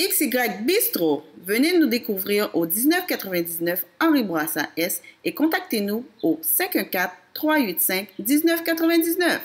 XY Bistro, venez nous découvrir au 1999 Henri Bourassa S et contactez-nous au 514 385 1999.